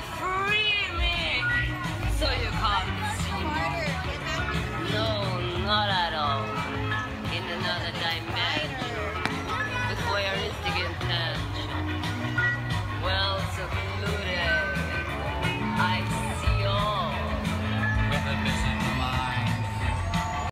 Free me! So you can't. No, not at all. In another dimension. With voyeuristic